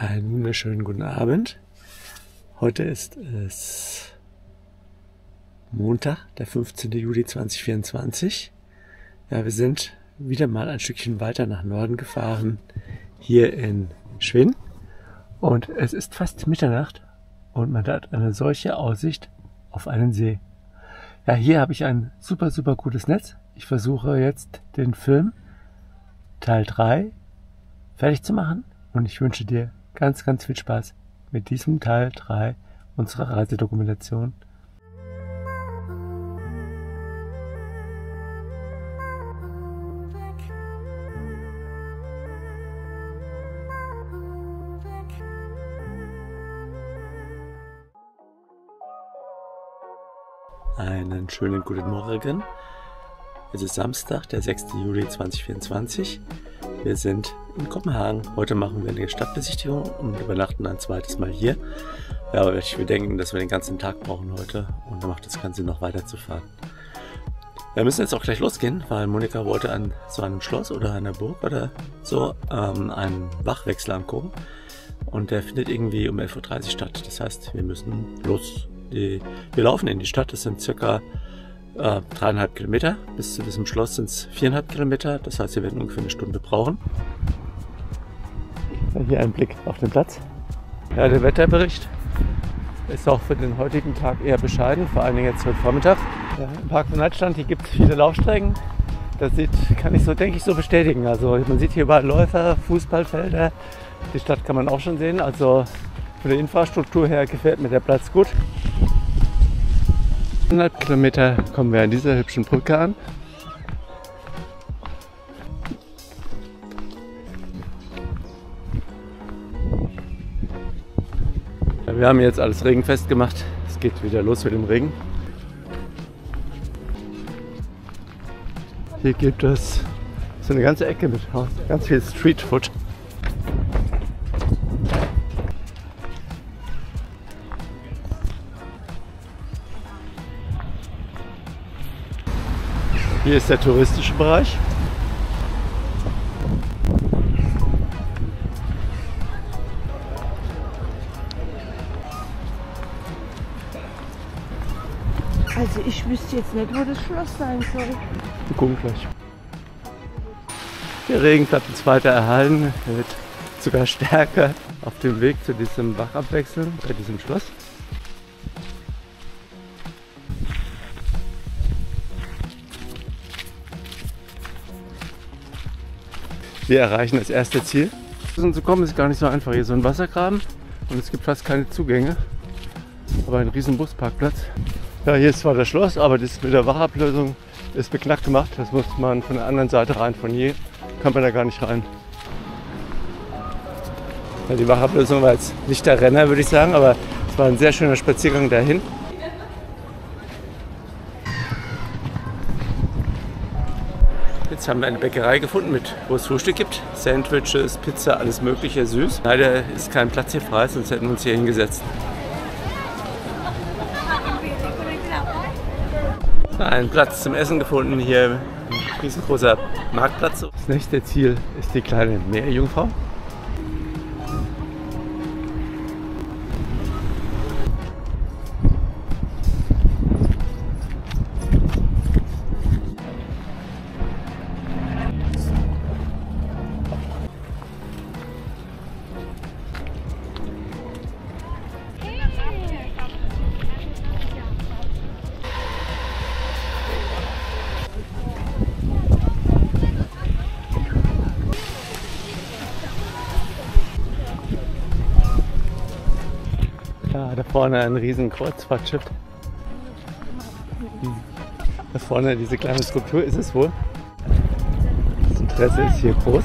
Einen wunderschönen guten Abend. Heute ist es Montag, der 15. Juli 2024. Ja, wir sind wieder mal ein Stückchen weiter nach Norden gefahren, hier in Schwinn. Und es ist fast Mitternacht und man hat eine solche Aussicht auf einen See. Ja, hier habe ich ein super, super gutes Netz. Ich versuche jetzt den Film Teil 3 fertig zu machen und ich wünsche dir ganz, ganz viel Spaß mit diesem Teil 3 unserer Reisedokumentation. Einen schönen guten Morgen. Es ist Samstag, der 6. Juli 2024. Wir sind in Kopenhagen. Heute machen wir eine Stadtbesichtigung und übernachten ein zweites Mal hier. Ja, aber ich denken, dass wir den ganzen Tag brauchen heute und dann macht das Ganze noch weiterzufahren. Wir müssen jetzt auch gleich losgehen, weil Monika wollte an so einem Schloss oder einer Burg oder so ähm, einen Wachwechsel angucken. Und der findet irgendwie um 11.30 Uhr statt. Das heißt, wir müssen los. Die, wir laufen in die Stadt. Das sind circa äh, dreieinhalb Kilometer. Bis zu diesem Schloss sind es viereinhalb Kilometer. Das heißt, wir werden ungefähr eine Stunde brauchen. Hier ein Blick auf den Platz. Ja, der Wetterbericht ist auch für den heutigen Tag eher bescheiden, vor allen Dingen jetzt heute Vormittag. Ja, Im Park von Nordstand, hier gibt es viele Laufstrecken. Das sieht, kann ich so, denke ich, so bestätigen. Also man sieht hier überall Läufer, Fußballfelder. Die Stadt kann man auch schon sehen. Also von der Infrastruktur her gefällt mir der Platz gut. 100 Kilometer kommen wir an dieser hübschen Brücke an. Wir haben jetzt alles regenfest gemacht. Es geht wieder los mit dem Regen. Hier gibt es so eine ganze Ecke mit ganz viel Streetfood. Hier ist der touristische Bereich. Also ich wüsste jetzt nicht, wo das Schloss sein soll. Wir gucken gleich. Der Regen bleibt uns weiter erhalten. Er wird sogar stärker auf dem Weg zu diesem Wachabwechseln bei diesem Schloss. Wir erreichen das erste Ziel. Und zu kommen ist gar nicht so einfach. Hier ist so ein Wassergraben und es gibt fast keine Zugänge. Aber ein riesen Busparkplatz. Ja, hier ist zwar das Schloss, aber das mit der Wachablösung ist beknackt gemacht. Das muss man von der anderen Seite rein. Von hier kann man da gar nicht rein. Ja, die Wachablösung war jetzt nicht der Renner, würde ich sagen, aber es war ein sehr schöner Spaziergang dahin. Jetzt haben wir eine Bäckerei gefunden, mit, wo es Frühstück gibt. Sandwiches, Pizza, alles mögliche süß. Leider ist kein Platz hier frei, sonst hätten wir uns hier hingesetzt. Ein Platz zum Essen gefunden hier. Ein riesengroßer Marktplatz. Das nächste Ziel ist die kleine Meerjungfrau. Vorne ein riesen Kreuzfahrtschiff. Da vorne diese kleine Skulptur ist es wohl. Das Interesse ist hier groß.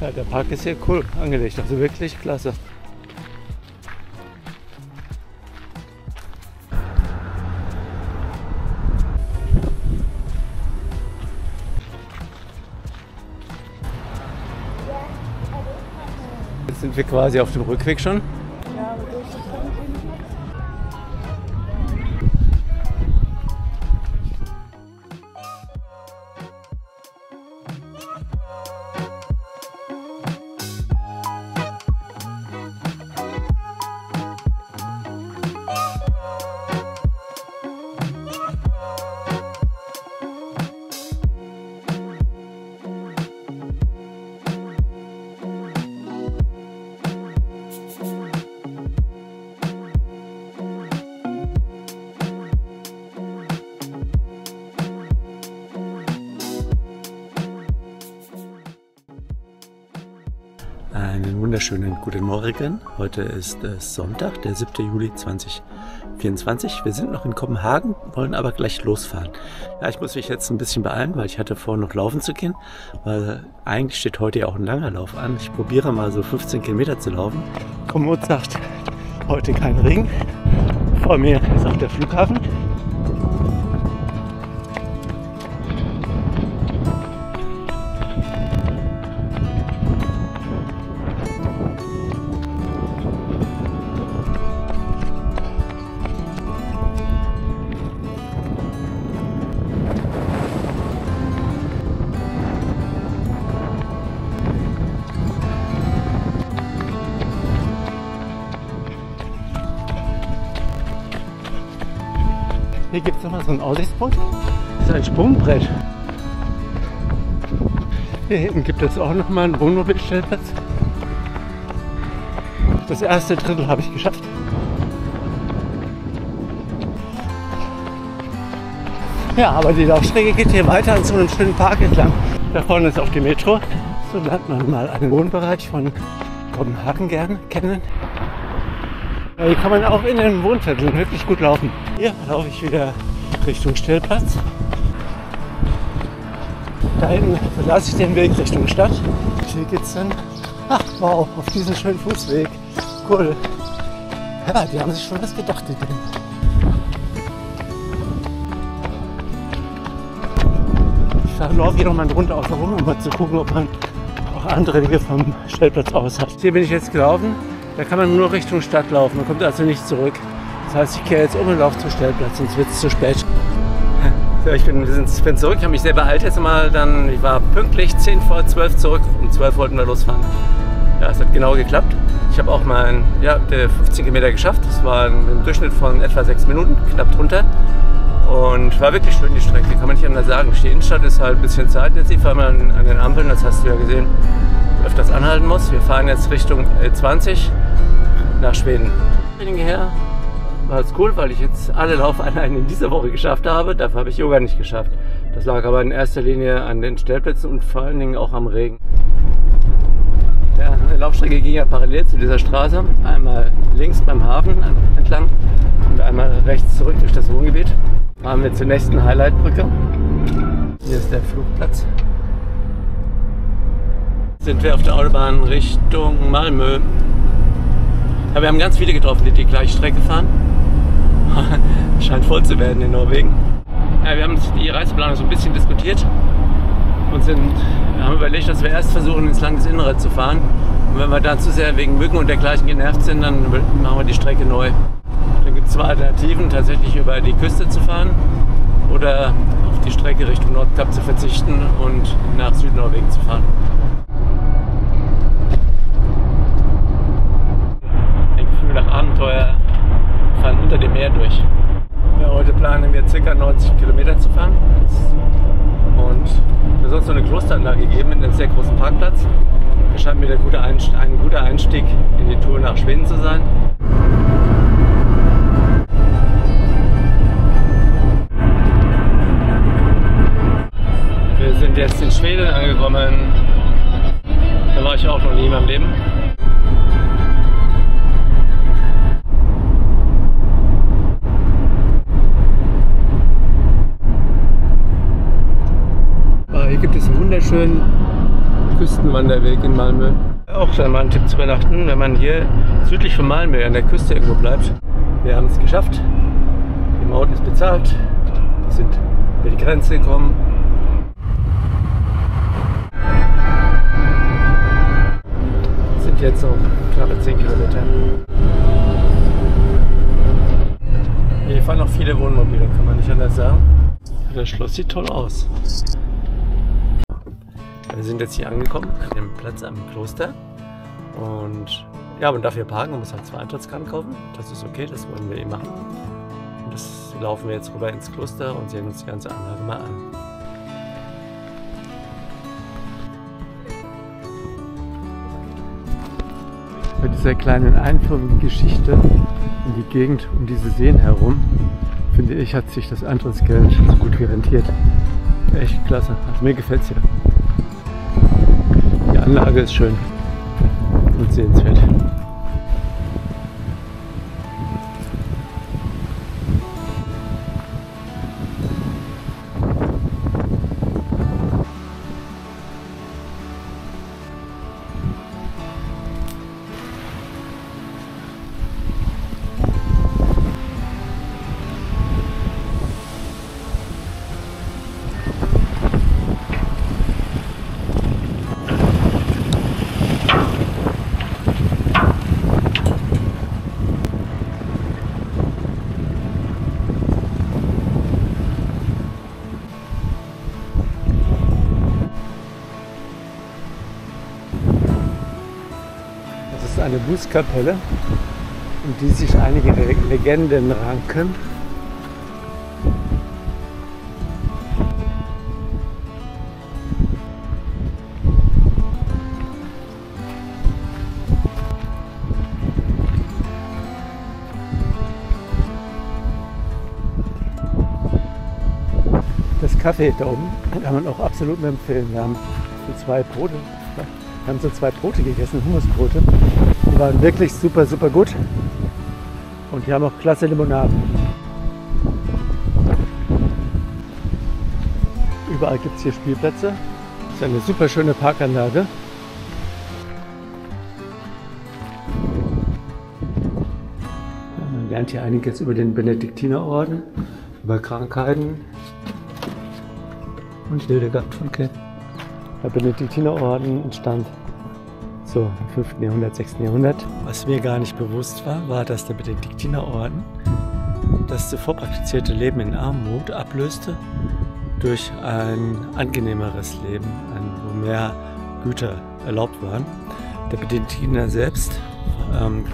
Ja, der Park ist hier cool angelegt, also wirklich klasse. Sind wir quasi auf dem Rückweg schon. Wunderschönen guten Morgen. Heute ist äh, Sonntag, der 7. Juli 2024. Wir sind noch in Kopenhagen, wollen aber gleich losfahren. Ja, ich muss mich jetzt ein bisschen beeilen, weil ich hatte vor, noch laufen zu gehen. Weil eigentlich steht heute ja auch ein langer Lauf an. Ich probiere mal so 15 Kilometer zu laufen. Komoot sagt, heute kein Regen. Vor mir ist auch der Flughafen. So einen Aussichtspunkt. Das ist ein Sprungbrett. Hier hinten gibt es auch nochmal einen Wohnmobilstellplatz. Das erste Drittel habe ich geschafft. Ja, aber die Laufstrecke geht hier weiter an so einem schönen Park entlang. Da vorne ist auch die Metro. So lernt man mal einen Wohnbereich von Kopenhagen gerne kennen. Hier kann man auch in den Wohnvierteln wirklich gut laufen. Hier laufe ich wieder Richtung Stellplatz. Da hinten verlasse ich den Weg Richtung Stadt. Hier geht es dann, ach wow, auf diesen schönen Fußweg. Cool. Ja, die haben sich schon was gedacht, die Dinge. Ich laufe hier noch mal eine Runde außen rum, um mal zu gucken, ob man auch andere Wege vom Stellplatz aus hat. Hier bin ich jetzt gelaufen. Da kann man nur Richtung Stadt laufen. Man kommt also nicht zurück. Das heißt, ich kehre jetzt um und laufe zum Stellplatz, sonst wird es zu spät. So, ich bin, bin zurück. Ich habe mich sehr beeilt jetzt mal. Dann, ich war pünktlich 10 vor 12 zurück. Um 12 wollten wir losfahren. Ja, es hat genau geklappt. Ich habe auch mal ja, 15 Kilometer geschafft. Das war im Durchschnitt von etwa 6 Minuten, knapp drunter. Und war wirklich schön die Strecke, kann man nicht anders sagen. Die Innenstadt ist halt ein bisschen zeitintensiv, weil man an den Ampeln, das hast du ja gesehen, öfters anhalten muss. Wir fahren jetzt Richtung L20 nach Schweden. Training her war es cool, weil ich jetzt alle Laufeinheiten in dieser Woche geschafft habe. Dafür habe ich Yoga nicht geschafft. Das lag aber in erster Linie an den Stellplätzen und vor allen Dingen auch am Regen. Ja, die Laufstrecke ging ja parallel zu dieser Straße. Einmal links beim Hafen entlang und einmal rechts zurück durch das Wohngebiet. Fahren wir zur nächsten Highlightbrücke. Hier ist der Flugplatz. Sind wir auf der Autobahn Richtung Malmö. Ja, wir haben ganz viele getroffen, die die gleiche Strecke fahren. Scheint voll zu werden in Norwegen. Ja, wir haben die Reiseplanung so ein bisschen diskutiert und sind, haben überlegt, dass wir erst versuchen, ins Landesinnere zu fahren. Und wenn wir dann zu sehr wegen Mücken und dergleichen genervt sind, dann machen wir die Strecke neu. Dann gibt es zwei Alternativen, tatsächlich über die Küste zu fahren oder auf die Strecke Richtung Nordkap zu verzichten und nach Südnorwegen zu fahren. Ein Gefühl nach Abenteuer, fahren unter dem Meer durch. Ja, heute planen wir ca. 90 Kilometer zu fahren. Und es soll so eine Klosteranlage geben mit einem sehr großen Parkplatz. Das scheint mir ein guter Einstieg in die Tour nach Schweden zu sein. Wir sind jetzt in Schweden angekommen. Da war ich auch noch nie in meinem Leben. Wunderschönen Küstenwanderweg in Malmö. Auch schon mal ein Tipp zu übernachten, wenn man hier südlich von Malmö an der Küste irgendwo bleibt. Wir haben es geschafft. Die Maut ist bezahlt. Wir sind über die Grenze gekommen. Sind jetzt noch knappe 10 Kilometer. Hier fahren noch viele Wohnmobile, kann man nicht anders sagen. Das Schloss sieht toll aus. Wir sind jetzt hier angekommen, an dem Platz am Kloster. Und ja, man darf hier parken und muss halt zwei Eintrittskarten kaufen. Das ist okay, das wollen wir eh machen. Und das laufen wir jetzt rüber ins Kloster und sehen uns die ganze Anlage mal an. Bei dieser kleinen Einführung in die Geschichte in die Gegend um diese Seen herum, finde ich, hat sich das Eintrittsgeld gut rentiert. Echt klasse. Also mir gefällt es hier. Anlage ist schön. und sehenswert. Bußkapelle, um die sich einige Le- Legenden ranken. Das Café da oben kann man auch absolut empfehlen. Wir haben so zwei Brote, wir haben so zwei Brote gegessen, Hummusbrote. Die waren wirklich super, super gut. Und die haben auch klasse Limonaden. Überall gibt es hier Spielplätze. Das ist eine super schöne Parkanlage. Man lernt hier einiges über den Benediktinerorden, über Krankheiten und Hildegard. Okay. Der Benediktinerorden entstand so im 5. Jahrhundert, 6. Jahrhundert. Was mir gar nicht bewusst war, war, dass der Benediktinerorden das zuvor praktizierte Leben in Armut ablöste durch ein angenehmeres Leben, ein, wo mehr Güter erlaubt waren. Der Benediktiner selbst ähm,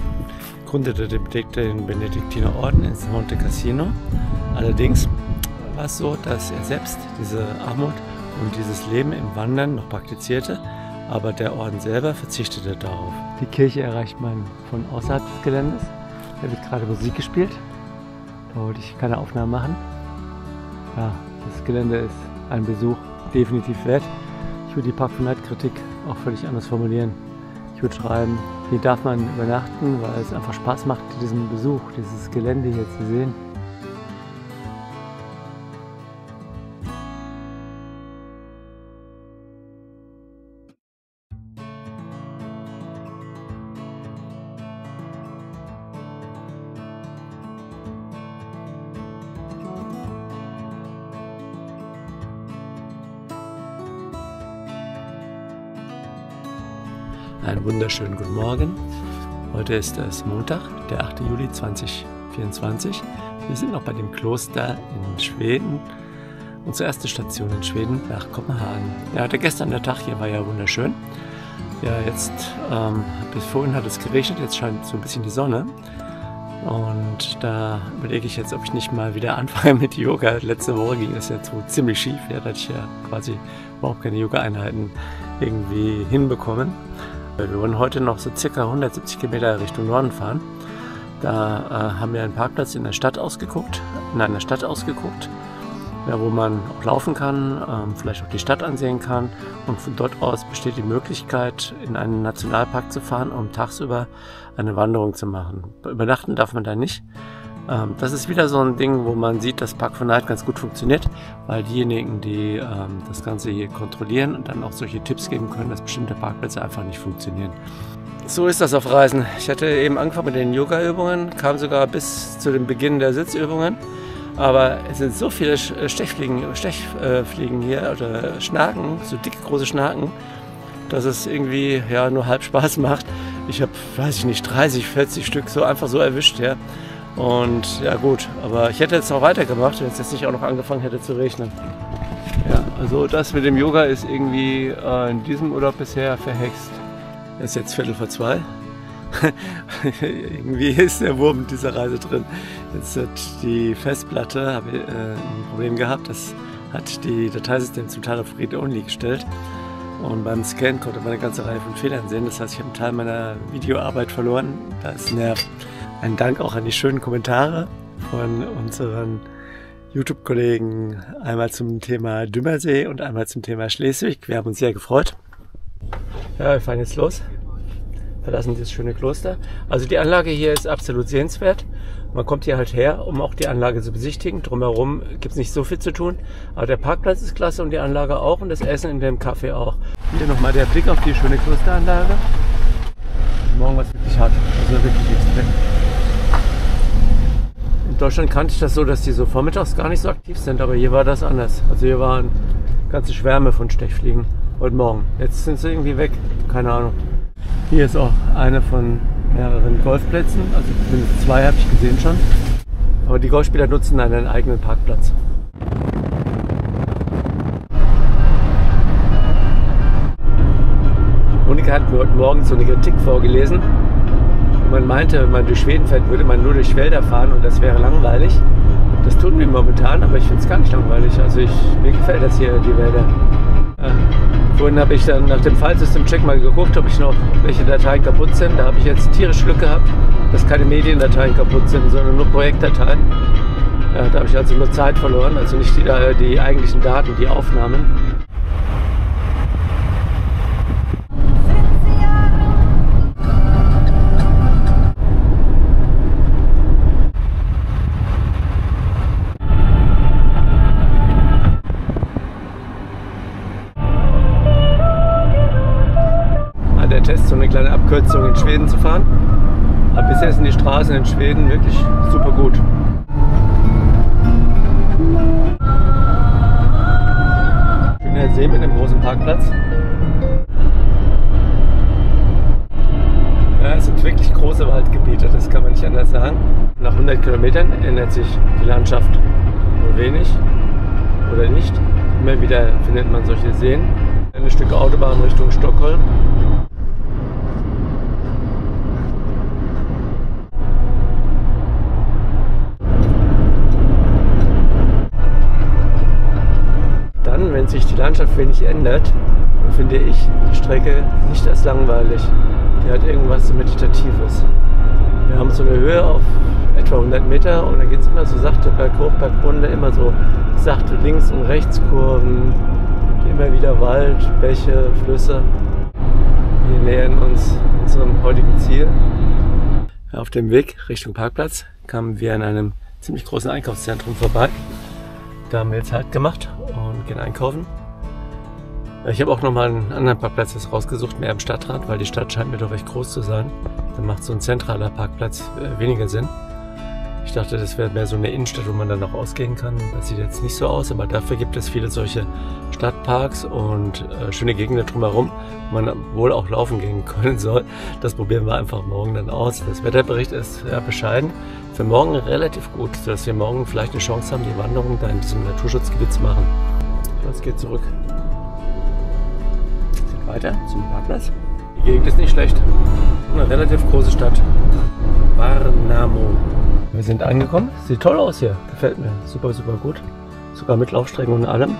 gründete den den Benediktinerorden in Monte Cassino. Allerdings war es so, dass er selbst diese Armut und dieses Leben im Wandern noch praktizierte, aber der Orden selber verzichtete darauf. Die Kirche erreicht man von außerhalb des Geländes. Da wird gerade Musik gespielt. Da wollte ich keine Aufnahmen machen. Ja, das Gelände ist ein Besuch definitiv wert. Ich würde die Park for Night Kritik auch völlig anders formulieren. Ich würde schreiben, hier darf man übernachten, weil es einfach Spaß macht, diesen Besuch, dieses Gelände hier zu sehen. Einen wunderschönen guten Morgen. Heute ist es Montag, der 8. Juli 2024. Wir sind noch bei dem Kloster in Schweden. Unsere erste Station in Schweden nach Kopenhagen. Ja, der gestern der Tag hier war ja wunderschön. Ja, jetzt ähm, bis vorhin hat es geregnet, jetzt scheint so ein bisschen die Sonne. Und da überlege ich jetzt, ob ich nicht mal wieder anfange mit Yoga. Letzte Woche ging es ja so ziemlich schief. Ja, da hatte ich ja quasi überhaupt keine Yoga-Einheiten irgendwie hinbekommen. Wir wollen heute noch so circa 170 Kilometer Richtung Norden fahren. Da äh, haben wir einen Parkplatz in der Stadt ausgeguckt, in einer Stadt ausgeguckt, ja, wo man auch laufen kann, ähm, vielleicht auch die Stadt ansehen kann. Und von dort aus besteht die Möglichkeit, in einen Nationalpark zu fahren, um tagsüber eine Wanderung zu machen. Übernachten darf man da nicht. Ähm, das ist wieder so ein Ding, wo man sieht, dass Park for Night ganz gut funktioniert, weil diejenigen, die ähm, das Ganze hier kontrollieren und dann auch solche Tipps geben können, dass bestimmte Parkplätze einfach nicht funktionieren. So ist das auf Reisen. Ich hatte eben angefangen mit den Yoga-Übungen, kam sogar bis zu dem Beginn der Sitzübungen. Aber es sind so viele Sch- Stechfliegen, Stechfliegen hier oder Schnaken, so dicke große Schnaken, dass es irgendwie ja nur halb Spaß macht. Ich habe, weiß ich nicht, 30, 40 Stück so einfach so erwischt, ja. Und ja gut, aber ich hätte jetzt noch weitergemacht, wenn es jetzt nicht auch noch angefangen hätte zu regnen. Ja, also das mit dem Yoga ist irgendwie äh, in diesem Urlaub bisher verhext. Es ist jetzt Viertel vor zwei. irgendwie ist der Wurm in dieser Reise drin. Jetzt hat die Festplatte habe ich, äh, ein Problem gehabt. Das hat die Dateisystem zum Teil auf Read Only gestellt. Und beim Scan konnte man eine ganze Reihe von Fehlern sehen. Das heißt, ich habe einen Teil meiner Videoarbeit verloren. Das nervt. Ein Dank auch an die schönen Kommentare von unseren YouTube-Kollegen. Einmal zum Thema Dümmersee und einmal zum Thema Schleswig. Wir haben uns sehr gefreut. Ja, wir fahren jetzt los. verlassen dieses schöne Kloster. Also die Anlage hier ist absolut sehenswert. Man kommt hier halt her, um auch die Anlage zu besichtigen. Drumherum gibt es nicht so viel zu tun. Aber der Parkplatz ist klasse und die Anlage auch und das Essen in dem Café auch. Hier nochmal der Blick auf die schöne Klosteranlage. Morgen war es wirklich hart, also wirklich extrem. In Deutschland kannte ich das so, dass die so vormittags gar nicht so aktiv sind, aber hier war das anders. Also hier waren ganze Schwärme von Stechfliegen heute Morgen. Jetzt sind sie irgendwie weg, keine Ahnung. Hier ist auch eine von mehreren Golfplätzen, also zumindest zwei habe ich gesehen schon. Aber die Golfspieler nutzen einen eigenen Parkplatz. Monika hat mir heute Morgen so eine Kritik vorgelesen. Man meinte, wenn man durch Schweden fährt, würde man nur durch Wälder fahren und das wäre langweilig. Das tun wir momentan, aber ich finde es gar nicht langweilig. Also ich, mir gefällt das hier, die Wälder. Ja. Vorhin habe ich dann nach dem File-System-Check mal geguckt, ob ich noch welche Dateien kaputt sind. Da habe ich jetzt tierisch Glück gehabt, dass keine Mediendateien kaputt sind, sondern nur Projektdateien. Ja, da habe ich also nur Zeit verloren, also nicht die, die eigentlichen Daten, die Aufnahmen. Schweden zu fahren. Aber bisher sind die Straßen in Schweden wirklich super gut. Schöner See mit einem großen Parkplatz. Ja, es sind wirklich große Waldgebiete, das kann man nicht anders sagen. Nach 100 Kilometern ändert sich die Landschaft nur wenig oder nicht. Immer wieder findet man solche Seen. Ein Stück Autobahn Richtung Stockholm. Wenn sich die Landschaft wenig ändert, finde ich die Strecke nicht als langweilig. Die hat irgendwas Meditatives. Wir haben so eine Höhe auf etwa 100 Meter und dann geht es immer so sachte berghoch, bergunter, immer so sachte Links- und Rechtskurven, immer wieder Wald, Bäche, Flüsse. Wir nähern uns unserem heutigen Ziel. Auf dem Weg Richtung Parkplatz kamen wir an einem ziemlich großen Einkaufszentrum vorbei. Da haben wir jetzt halt gemacht und gehen einkaufen. Ich habe auch nochmal einen anderen Parkplatz rausgesucht, mehr im Stadtrand, weil die Stadt scheint mir doch recht groß zu sein. Dann macht so ein zentraler Parkplatz äh, weniger Sinn. Ich dachte, das wäre mehr so eine Innenstadt, wo man dann auch ausgehen kann. Das sieht jetzt nicht so aus, aber dafür gibt es viele solche Stadtparks und äh, schöne Gegenden drumherum, wo man wohl auch laufen gehen können soll. Das probieren wir einfach morgen dann aus. Das Wetterbericht ist ja bescheiden. Für morgen relativ gut, dass wir morgen vielleicht eine Chance haben, die Wanderung da in diesem Naturschutzgebiet zu machen. Los geht zurück. Geht weiter zum Parkplatz. Die Gegend ist nicht schlecht. Eine relativ große Stadt. Varnamo. Wir sind angekommen. Sieht toll aus hier. Gefällt mir. Super, super gut. Sogar mit Laufstrecken und allem.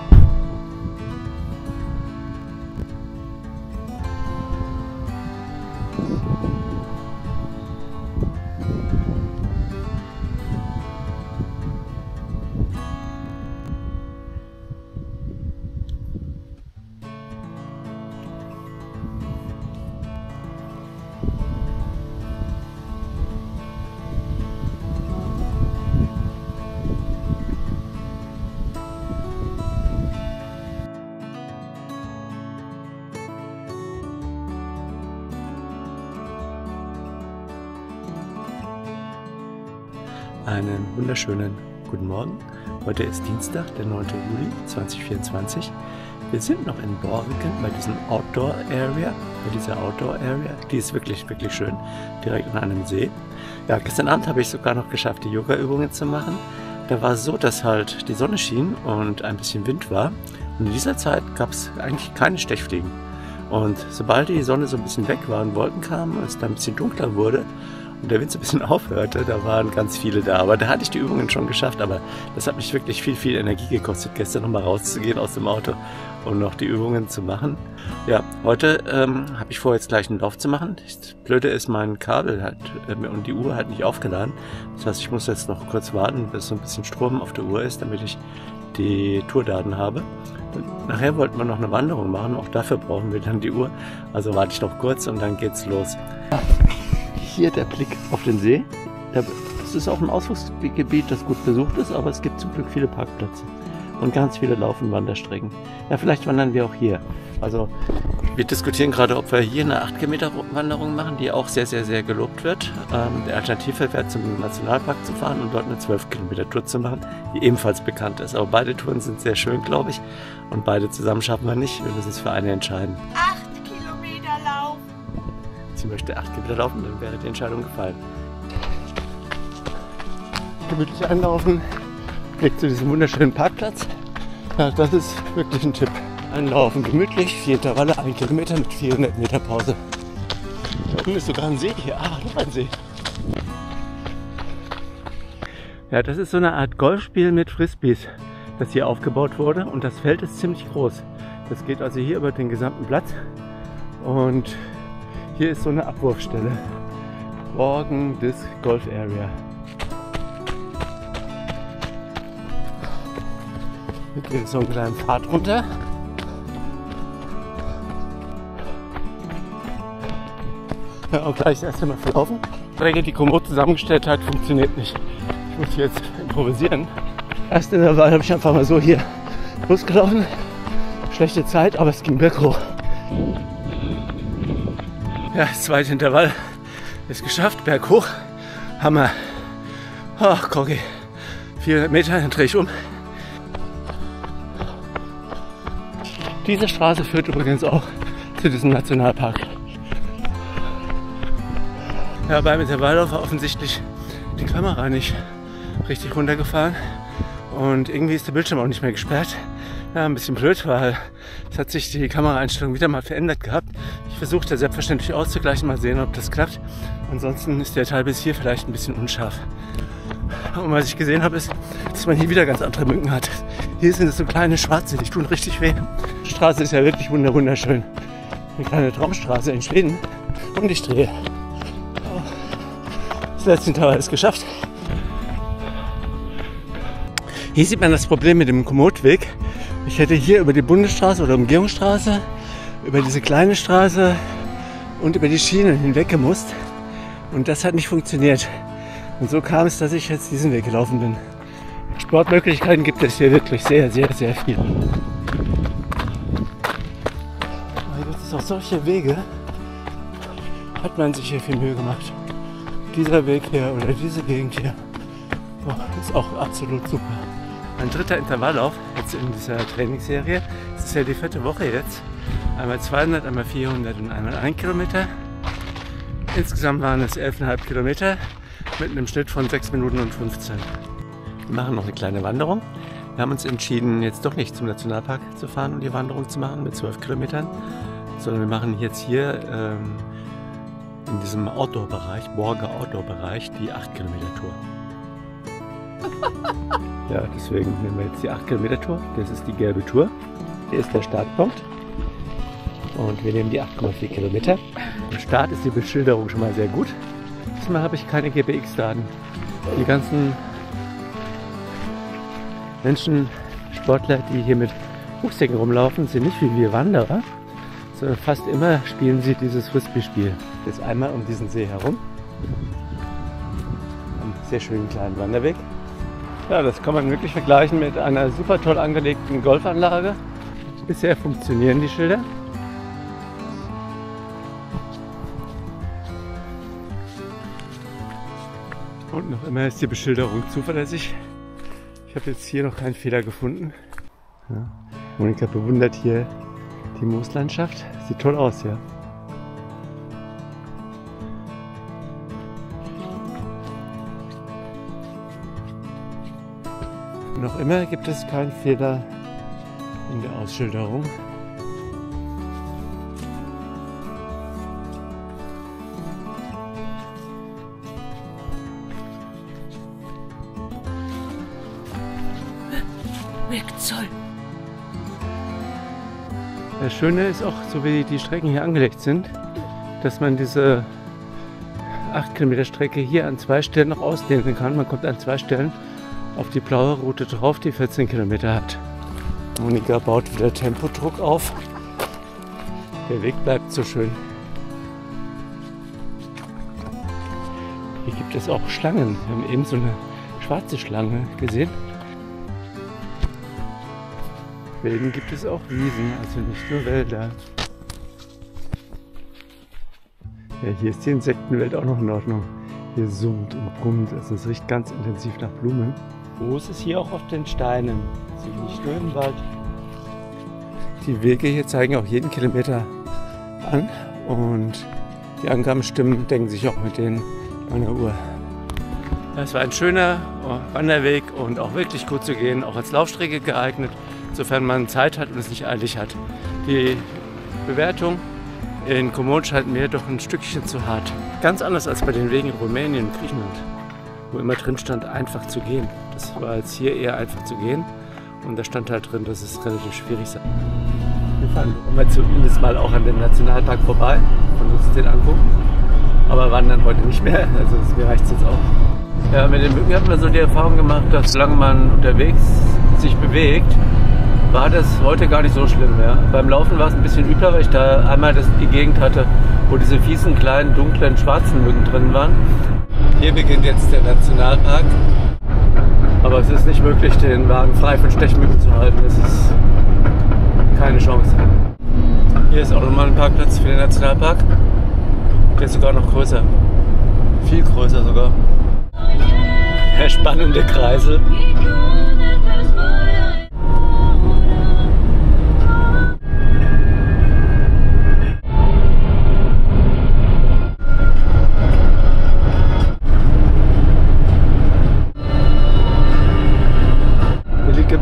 Wunderschönen guten Morgen. Heute ist Dienstag, der 9. Juli 2024. Wir sind noch in Borken bei diesem Outdoor Area, bei dieser Outdoor Area. Die ist wirklich, wirklich schön, direkt an einem See. Ja, gestern Abend habe ich sogar noch geschafft, die Yoga-Übungen zu machen. Da war es so, dass halt die Sonne schien und ein bisschen Wind war. Und in dieser Zeit gab es eigentlich keine Stechfliegen. Und sobald die Sonne so ein bisschen weg war und Wolken kamen und es dann ein bisschen dunkler wurde, der Wind so ein bisschen aufhörte, da waren ganz viele da. Aber da hatte ich die Übungen schon geschafft. Aber das hat mich wirklich viel, viel Energie gekostet, gestern nochmal rauszugehen aus dem Auto und noch die Übungen zu machen. Ja, heute ähm, habe ich vor, jetzt gleich einen Lauf zu machen. Das Blöde ist, mein Kabel hat äh, und die Uhr hat nicht aufgeladen. Das heißt, ich muss jetzt noch kurz warten, bis so ein bisschen Strom auf der Uhr ist, damit ich die Tourdaten habe. Und nachher wollten wir noch eine Wanderung machen, auch dafür brauchen wir dann die Uhr. Also warte ich noch kurz und dann geht's los. Hier der Blick auf den See. Es ist auch ein Ausflugsgebiet, das gut besucht ist, aber es gibt zum Glück viele Parkplätze und ganz viele Lauf- Wanderstrecken. Ja, vielleicht wandern wir auch hier. Also wir diskutieren gerade, ob wir hier eine 8 Kilometer Wanderung machen, die auch sehr, sehr, sehr gelobt wird. Ähm, der Alternative wäre zum Nationalpark zu fahren und dort eine 12 Kilometer Tour zu machen, die ebenfalls bekannt ist. Aber beide Touren sind sehr schön, glaube ich. Und beide zusammen schaffen wir nicht. Wir müssen uns für eine entscheiden. 8 Kilometer laufen. Sie möchte 8 Kilometer laufen, dann wäre die Entscheidung gefallen. Gemütlich einlaufen, Blick zu diesem wunderschönen Parkplatz. Ja, das ist wirklich ein Tipp. Einlaufen gemütlich, vier Intervalle, ein Kilometer mit 400 Meter Pause. Da unten ist sogar ein See hier. Ah, noch ein See. Ja, das ist so eine Art Golfspiel mit Frisbees, das hier aufgebaut wurde. Und das Feld ist ziemlich groß. Das geht also hier über den gesamten Platz. Und hier ist so eine Abwurfstelle. Morgen Disc Golf Area. Hier geht so einen kleinen Pfad runter. Ja, und gleich das erste Mal verlaufen. Träger, die Komoot zusammengestellt hat, funktioniert nicht. Ich muss jetzt improvisieren. Erst in der Wahl habe ich einfach mal so hier losgelaufen. Schlechte Zeit, aber es ging berghoch. Ja, das zweite Intervall ist geschafft, berghoch. Hammer. Ach, Kogi. 400 Meter, dann drehe ich um. Diese Straße führt übrigens auch zu diesem Nationalpark. Ja, beim Intervalllauf war offensichtlich die Kamera nicht richtig runtergefahren. Und irgendwie ist der Bildschirm auch nicht mehr gesperrt. Ja, ein bisschen blöd, weil es hat sich die Kameraeinstellung wieder mal verändert gehabt. Ich versuche da selbstverständlich auszugleichen, mal sehen, ob das klappt. Ansonsten ist der Teil bis hier vielleicht ein bisschen unscharf. Und was ich gesehen habe, ist, dass man hier wieder ganz andere Mücken hat. Hier sind es so kleine schwarze, die tun richtig weh. Die Straße ist ja wirklich wunderschön. Eine kleine Traumstraße in Schweden. Und ich drehe. Das letzte Intervall ist geschafft. Hier sieht man das Problem mit dem Komootweg. Ich hätte hier über die Bundesstraße oder Umgehungsstraße, über diese kleine Straße und über die Schienen hinweg gemusst. Und das hat nicht funktioniert. Und so kam es, dass ich jetzt diesen Weg gelaufen bin. Sportmöglichkeiten gibt es hier wirklich sehr, sehr, sehr viel. Es auch solche Wege. Hat man sich hier viel Mühe gemacht dieser Weg hier oder diese Gegend hier boah, ist auch absolut super. Mein dritter Intervalllauf jetzt in dieser Trainingsserie. Es ist ja die vierte Woche jetzt. Einmal 200, einmal 400 und einmal 1 Kilometer. Insgesamt waren es 11,5 Kilometer mit einem Schnitt von 6 Minuten und 15. Wir machen noch eine kleine Wanderung. Wir haben uns entschieden, jetzt doch nicht zum Nationalpark zu fahren und die Wanderung zu machen mit 12 Kilometern, sondern wir machen jetzt hier ähm, in diesem Outdoor-Bereich, Borger Outdoor-Bereich, die 8 Kilometer Tour. ja, deswegen nehmen wir jetzt die 8 Kilometer Tour. Das ist die gelbe Tour. Hier ist der Startpunkt. Und wir nehmen die 8,4 Kilometer. Im Start ist die Beschilderung schon mal sehr gut. Diesmal habe ich keine GPX-Daten. Die ganzen Menschen, Sportler, die hier mit Rucksäcken rumlaufen, sind nicht wie wir Wanderer, sondern fast immer spielen sie dieses Frisbee-Spiel. Jetzt einmal um diesen See herum. Einen sehr schönen kleinen Wanderweg. Ja, das kann man wirklich vergleichen mit einer super toll angelegten Golfanlage. Bisher funktionieren die Schilder. Und noch immer ist die Beschilderung zuverlässig. Ich habe jetzt hier noch keinen Fehler gefunden. Ja. Monika bewundert hier die Mooslandschaft. Sieht toll aus, ja. Noch immer gibt es keinen Fehler in der Ausschilderung. Das Schöne ist auch, so wie die Strecken hier angelegt sind, dass man diese 8 Kilometer Strecke hier an zwei Stellen noch ausdehnen kann. Man kommt an zwei Stellen auf die blaue Route drauf, die 14 Kilometer hat. Monika baut wieder Tempodruck auf. Der Weg bleibt so schön. Hier gibt es auch Schlangen. Wir haben eben so eine schwarze Schlange gesehen. Wilden gibt es auch Wiesen, also nicht nur Wälder. Ja, hier ist die Insektenwelt auch noch in Ordnung. Hier summt und brummt, also es riecht ganz intensiv nach Blumen. Groß ist hier auch auf den Steinen, also nicht nur im Wald. Die Wege hier zeigen auch jeden Kilometer an und die Angaben stimmen, denken sich auch mit denen meiner Uhr. Es war ein schöner Wanderweg und auch wirklich gut zu gehen, auch als Laufstrecke geeignet, sofern man Zeit hat und es nicht eilig hat. Die Bewertung in Komod scheint mir doch ein Stückchen zu hart. Ganz anders als bei den Wegen in Rumänien und Griechenland, wo immer drin stand, einfach zu gehen. Das war jetzt hier eher einfach zu gehen und da stand halt drin, dass es relativ schwierig sei. Wir fahren immer zumindest mal auch an dem Nationalpark vorbei und uns den angucken aber wandern heute nicht mehr. Also mir reicht es jetzt auch. Ja, mit den Mücken hat man so die Erfahrung gemacht, dass solange man unterwegs sich bewegt, war das heute gar nicht so schlimm. Ja. Beim Laufen war es ein bisschen übler, weil ich da einmal das, die Gegend hatte, wo diese fiesen, kleinen, dunklen, schwarzen Mücken drin waren. Hier beginnt jetzt der Nationalpark. Aber es ist nicht möglich, den Wagen frei von Stechmücken zu halten. Das ist keine Chance. Hier ist auch nochmal ein Parkplatz für den Nationalpark. Der ist sogar noch größer. Viel größer sogar. Der spannende Kreisel.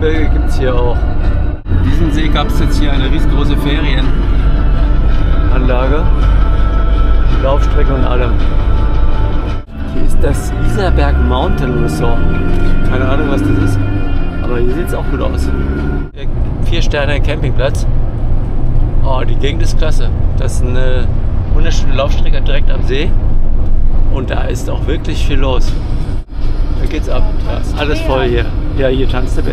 Gebirge gibt es hier auch. In diesem See gab es jetzt hier eine riesengroße Ferienanlage. Laufstrecke und allem. Hier ist das Isarberg Mountain Resort. Keine Ahnung, was das ist. Aber hier sieht es auch gut aus. Vier Sterne Campingplatz. Oh, die Gegend ist klasse. Das ist eine wunderschöne Laufstrecke direkt am See. Und da ist auch wirklich viel los. Da geht's ab. Da ist alles voll hier. Ja, hier tanzt der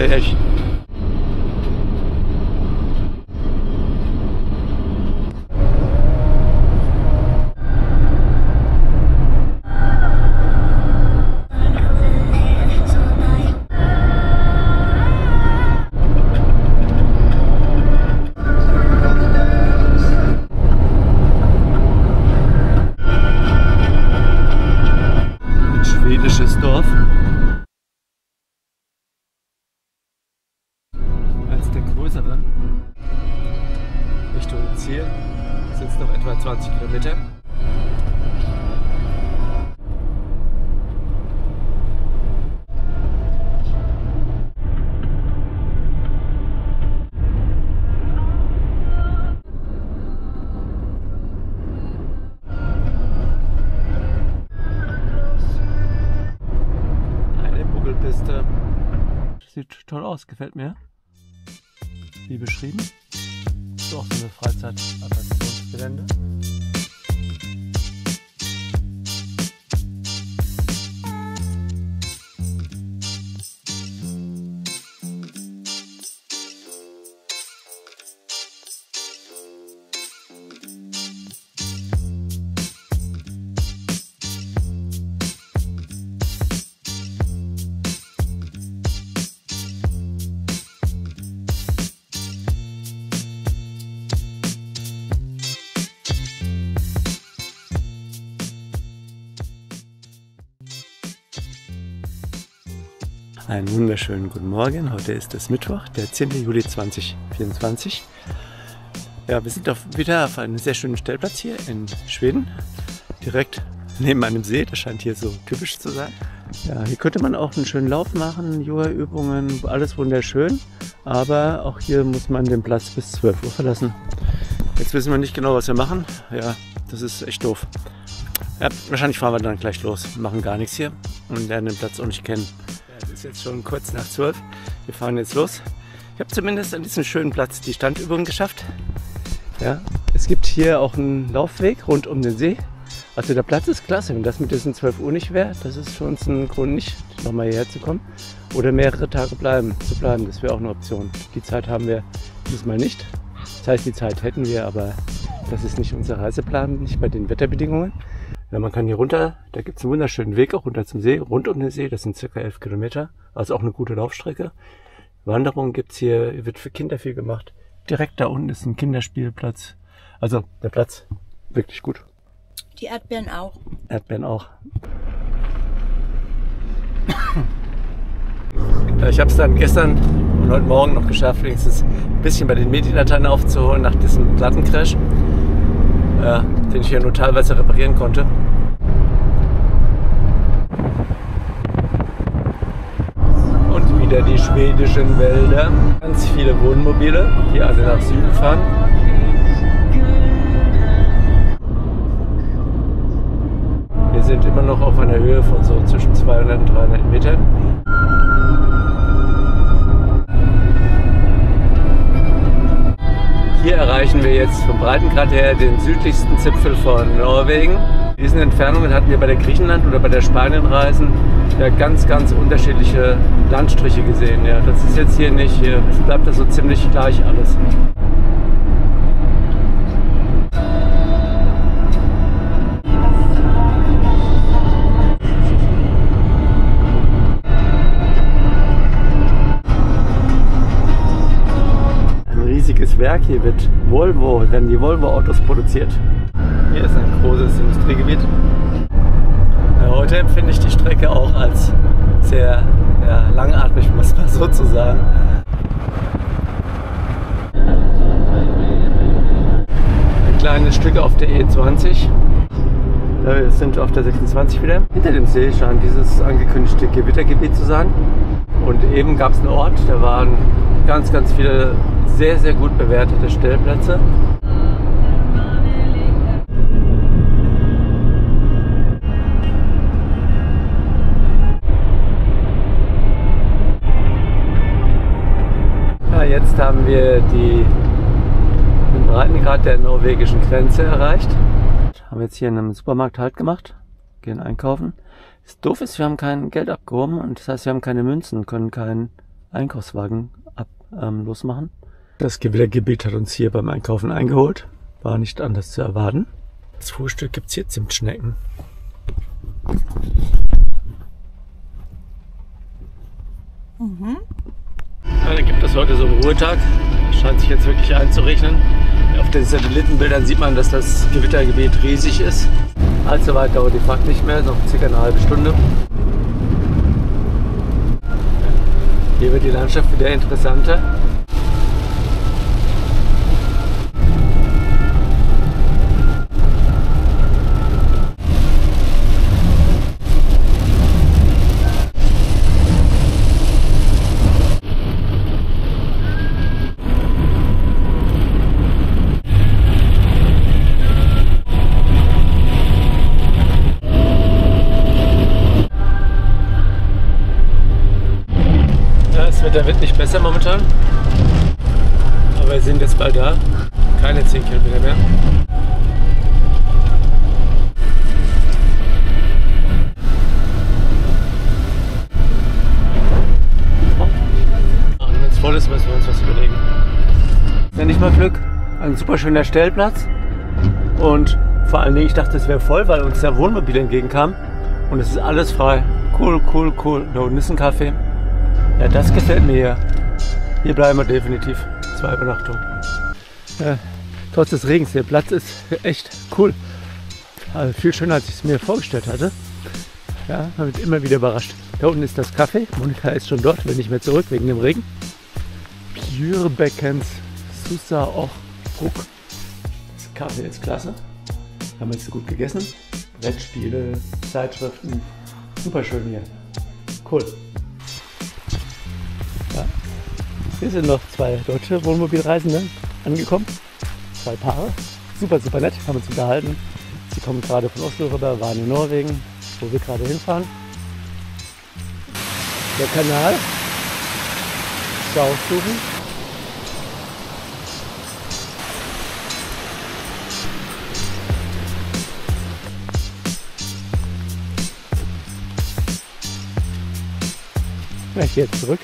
Echt. Sieht toll aus, gefällt mir. Wie beschrieben. Ist auch so eine Freizeitattraktionsgelände. Einen wunderschönen guten Morgen. Heute ist es Mittwoch, der 10. Juli 2024. Ja, wir sind auf, wieder auf einem sehr schönen Stellplatz hier in Schweden. Direkt neben einem See. Das scheint hier so typisch zu sein. Ja, hier könnte man auch einen schönen Lauf machen, Yoga-Übungen, alles wunderschön. Aber auch hier muss man den Platz bis 12 Uhr verlassen. Jetzt wissen wir nicht genau, was wir machen. Ja, das ist echt doof. Ja, wahrscheinlich fahren wir dann gleich los, machen gar nichts hier und lernen den Platz auch nicht kennen. Ist jetzt schon kurz nach zwölf. Wir fahren jetzt los. Ich habe zumindest an diesem schönen Platz die Standübung geschafft. Ja, es gibt hier auch einen Laufweg rund um den See. Also der Platz ist klasse. Wenn das mit diesen 12 Uhr nicht wäre, das ist für uns ein Grund nicht, nochmal hierher zu kommen. Oder mehrere Tage bleiben, zu bleiben. Das wäre auch eine Option. Die Zeit haben wir diesmal nicht. Das heißt, die Zeit hätten wir, aber das ist nicht unser Reiseplan, nicht bei den Wetterbedingungen. Ja, man kann hier runter, da gibt es einen wunderschönen Weg auch runter zum See, rund um den See, das sind circa elf Kilometer, also auch eine gute Laufstrecke. Wanderung gibt's hier, wird für Kinder viel gemacht. Direkt da unten ist ein Kinderspielplatz. Also der Platz wirklich gut. Die Erdbeeren auch. Erdbeeren auch. Ich habe es dann gestern und heute Morgen noch geschafft, wenigstens ein bisschen bei den Mediendateien aufzuholen nach diesem Plattencrash, äh, den ich ja nur teilweise reparieren konnte. Und wieder die schwedischen Wälder. Ganz viele Wohnmobile, die alle nach Süden fahren. Wir sind immer noch auf einer Höhe von so zwischen 200 und 300 Metern. Hier erreichen wir jetzt vom Breitengrad her den südlichsten Zipfel von Norwegen. Diesen Entfernungen hatten wir bei der Griechenland- oder bei der Spanienreisen ja ganz, ganz unterschiedliche Landstriche gesehen. Ja, das ist jetzt hier nicht, hier bleibt das so ziemlich gleich alles. Werk, hier wird Volvo, werden die Volvo-Autos produziert. Hier ist ein großes Industriegebiet. Ja, heute empfinde ich die Strecke auch als sehr ja, langatmig, muss man sozusagen. Ein kleines Stück auf der E20. Ja, Wir sind auf der 26 wieder. Hinter dem See scheint dieses angekündigte Gewittergebiet zu sein. Und eben gab es einen Ort, da waren ganz, ganz viele sehr, sehr gut bewertete Stellplätze. Ja, jetzt haben wir die, den Breitengrad der norwegischen Grenze erreicht. Haben jetzt hier in einem Supermarkt Halt gemacht, gehen einkaufen. Das doof ist, wir haben kein Geld abgehoben und das heißt, wir haben keine Münzen, können keinen Einkaufswagen ab, ähm, losmachen. Das Gewittergebiet hat uns hier beim Einkaufen eingeholt. War nicht anders zu erwarten. Als Frühstück gibt's hier Zimtschnecken. Ja, dann gibt es heute so einen Ruhetag. Scheint sich jetzt wirklich einzurechnen. Auf den Satellitenbildern sieht man, dass das Gewittergebiet riesig ist. Allzu weit dauert die Fahrt nicht mehr, noch circa eine halbe Stunde. Hier wird die Landschaft wieder interessanter. Ja, das Wetter wird nicht besser momentan. Aber wir sind jetzt bald da. Keine 10 Kilometer mehr. Und wenn es voll ist, müssen wir uns was überlegen. Ist ja nicht mal Glück. Ein super schöner Stellplatz. Und vor allen Dingen, ich dachte, es wäre voll, weil uns der Wohnmobil entgegenkam. Und es ist alles frei. Cool, cool, cool. Da unten ist ein Café. Ja, das gefällt mir hier. Hier bleiben wir definitiv. Zwei Übernachtungen. Ja, trotz des Regens, der Platz ist echt cool. Also viel schöner, als ich es mir vorgestellt hatte. Ja, man wird immer wieder überrascht. Da unten ist das Café. Monika ist schon dort, will nicht mehr zurück wegen dem Regen. Pürebeckens Susa Och Bruck. Das Kaffee ist klasse. Haben jetzt so gut gegessen. Brettspiele, Zeitschriften. Super schön hier. Cool. Hier sind noch zwei deutsche Wohnmobilreisende angekommen. Zwei Paare. Super, super nett, haben uns unterhalten. Sie kommen gerade von Oslo rüber, waren in Norwegen, wo wir gerade hinfahren. Der Kanal. Schau Ich gehe jetzt zurück.